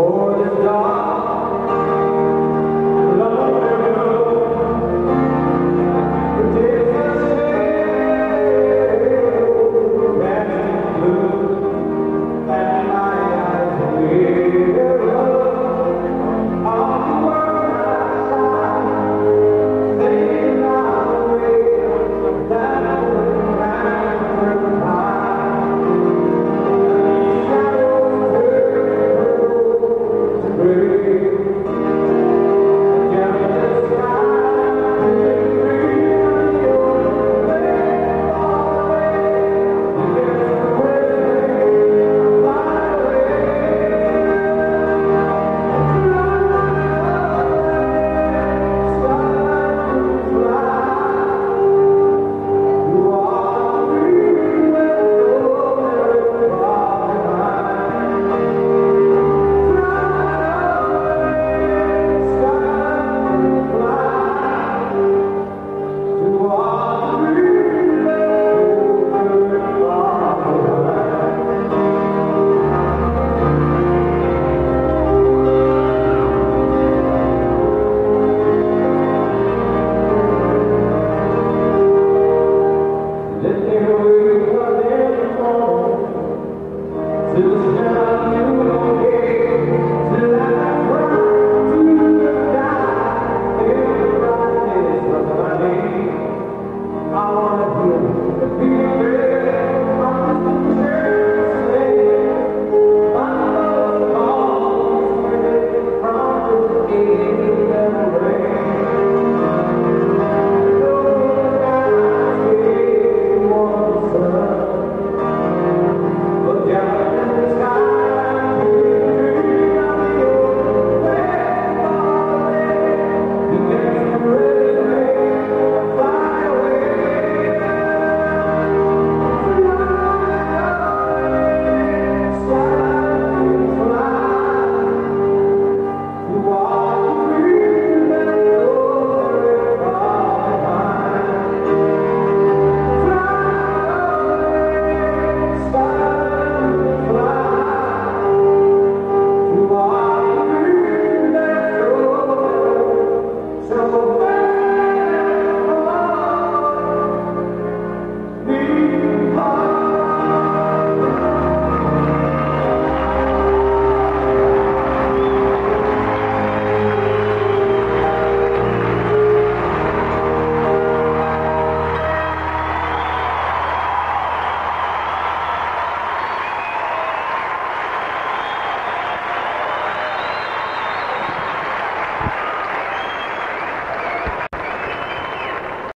Pigeon. to the